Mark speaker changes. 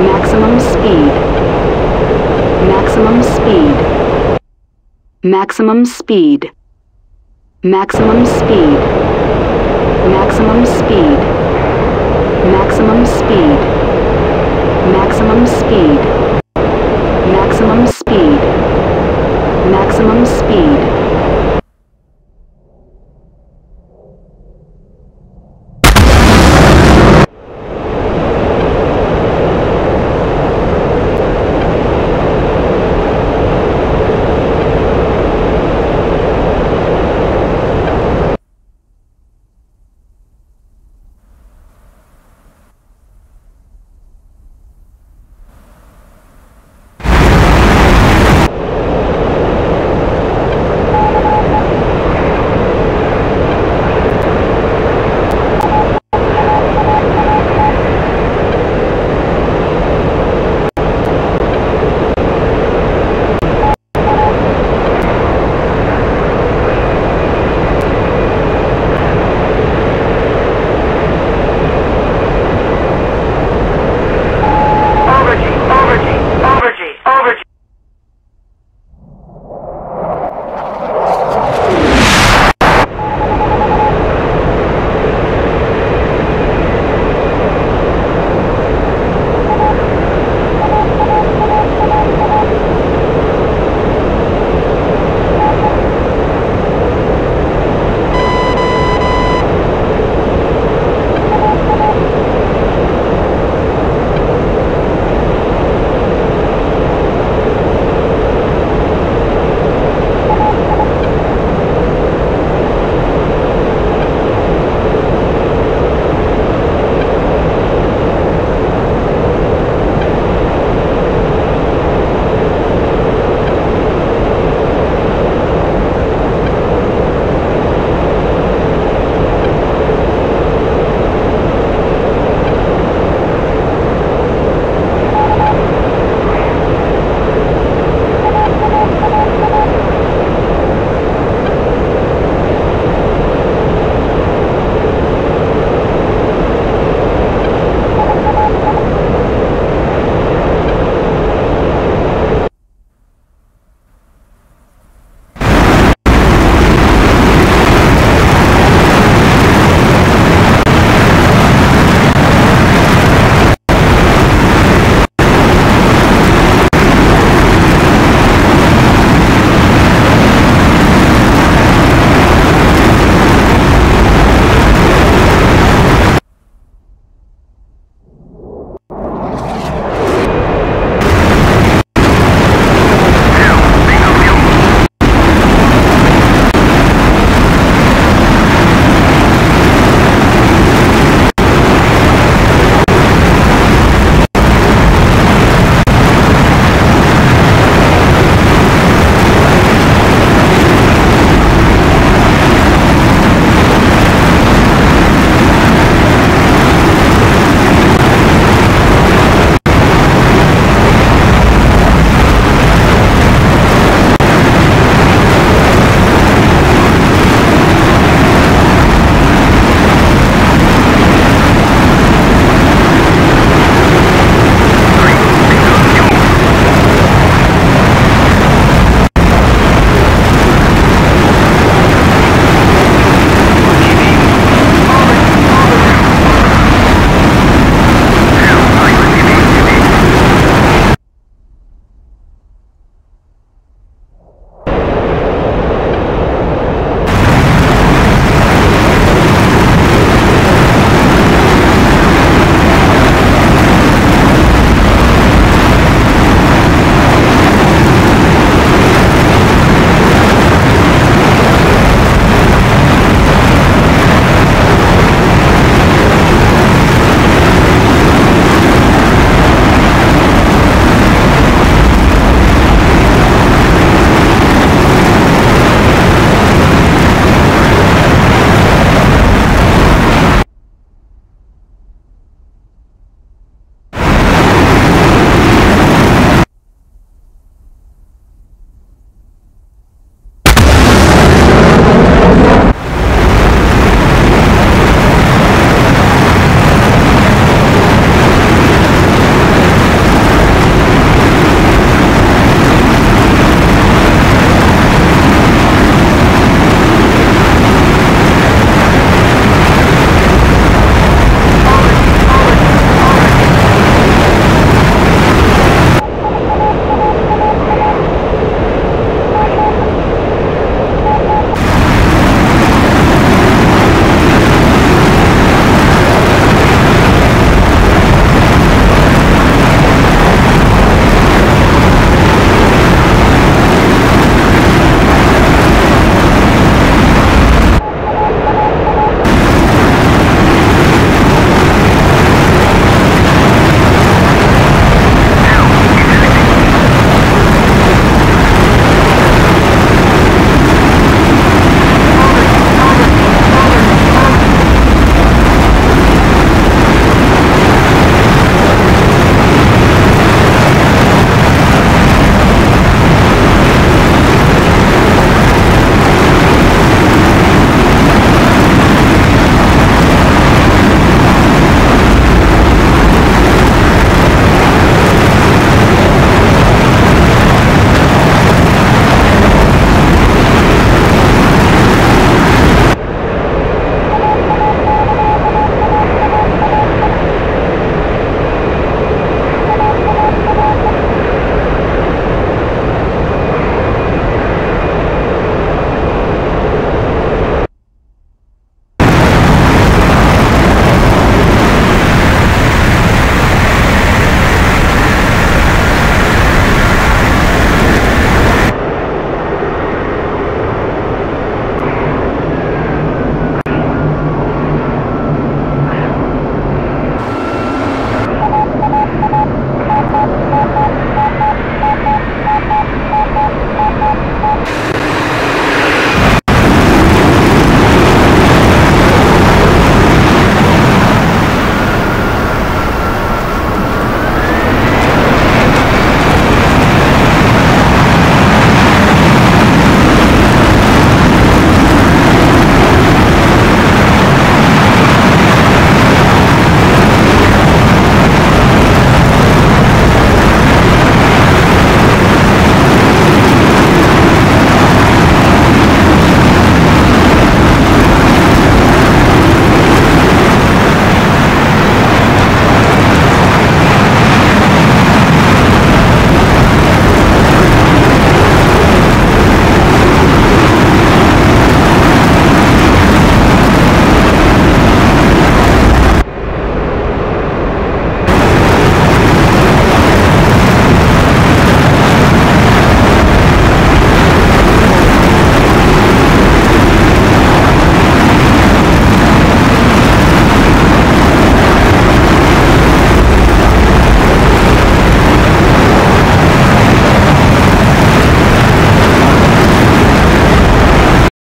Speaker 1: Maximum speed. Maximum speed. Maximum speed. Maximum speed. Maximum speed. Maximum speed. Maximum speed.